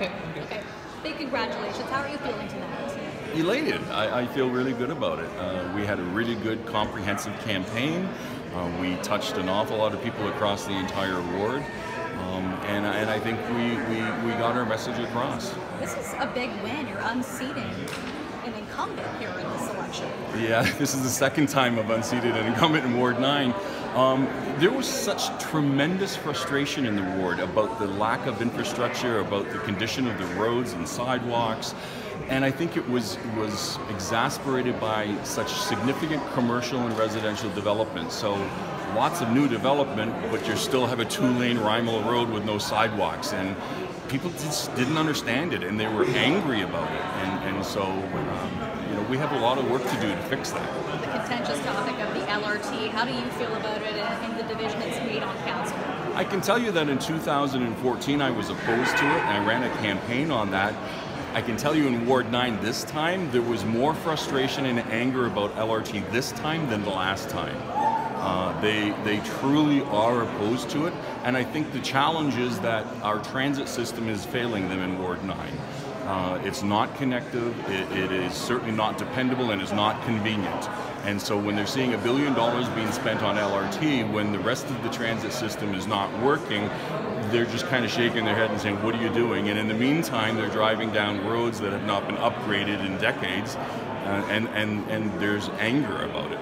Okay. Okay. Big congratulations. How are you feeling tonight? elated. I, I, feel really good about it. Uh, we had a really good comprehensive campaign. Uh, we touched an awful lot of people across the entire ward. Um, and, and I think we, we, we got our message across. This is a big win. You're unseating an incumbent here in this election. Yeah, this is the second time I've unseated an incumbent in Ward 9. Um, there was such tremendous frustration in the ward about the lack of infrastructure, about the condition of the roads and sidewalks, and I think it was was exasperated by such significant commercial and residential development. So lots of new development, but you still have a two-lane Rymal Road with no sidewalks, and people just didn't understand it, and they were angry about it, and and so. Um, you know, we have a lot of work to do to fix that. The contentious topic of the LRT, how do you feel about it and the division it's made on council? I can tell you that in 2014 I was opposed to it, and I ran a campaign on that. I can tell you in Ward 9 this time, there was more frustration and anger about LRT this time than the last time. They, they truly are opposed to it, and I think the challenge is that our transit system is failing them in Ward 9. Uh, it's not connective, it, it is certainly not dependable, and is not convenient. And so when they're seeing a billion dollars being spent on LRT, when the rest of the transit system is not working, they're just kind of shaking their head and saying, what are you doing? And in the meantime, they're driving down roads that have not been upgraded in decades, uh, and, and, and there's anger about it.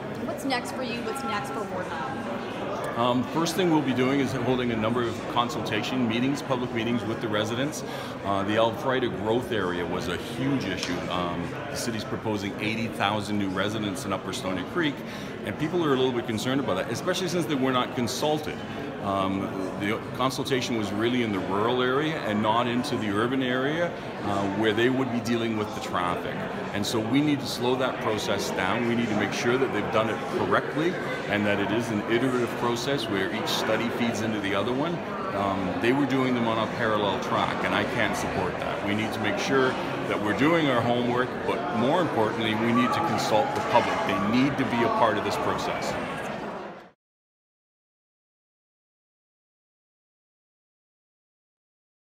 Next for you? What's next for Ward 9? Um, first thing we'll be doing is holding a number of consultation meetings, public meetings with the residents. Uh, the Elfrida growth area was a huge issue. Um, the city's proposing 80,000 new residents in Upper Stoney Creek, and people are a little bit concerned about that, especially since they were not consulted. Um, the consultation was really in the rural area and not into the urban area uh, where they would be dealing with the traffic. And so we need to slow that process down. We need to make sure that they've done it correctly and that it is an iterative process where each study feeds into the other one. Um, they were doing them on a parallel track, and I can't support that. We need to make sure that we're doing our homework, but more importantly, we need to consult the public. They need to be a part of this process.